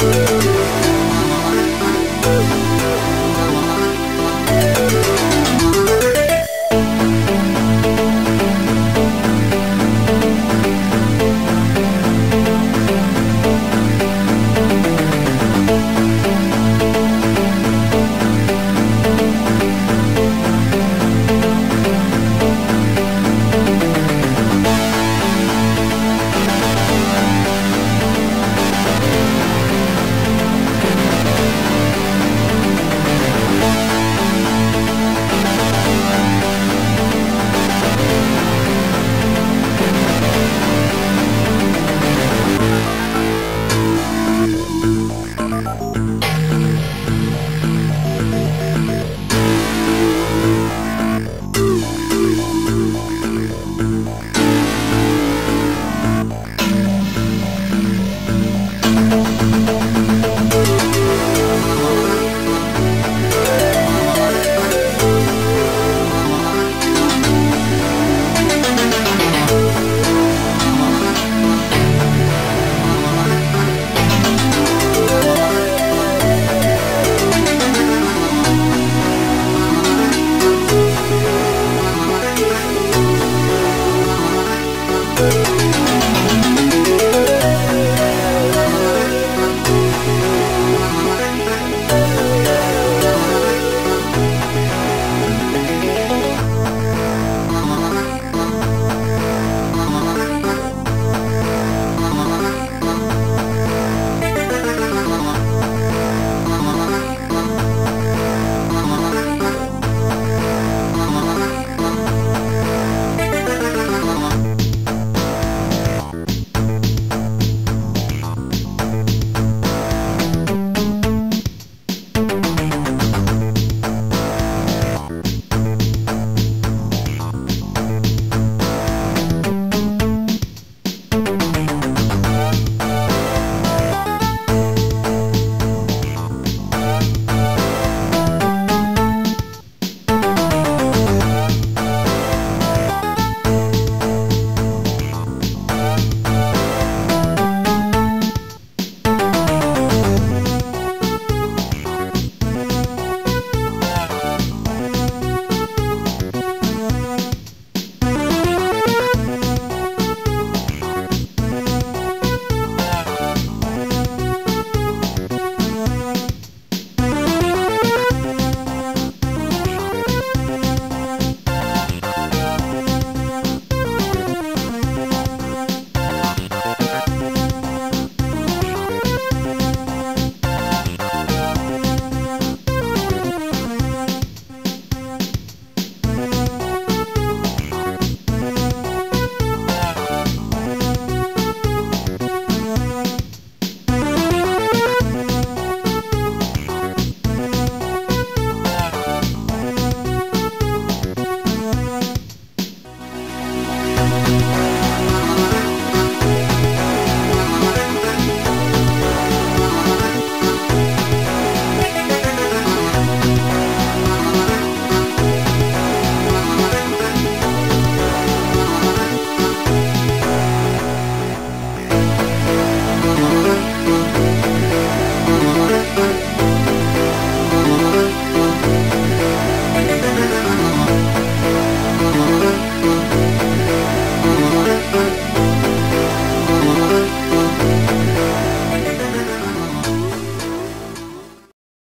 Música Thank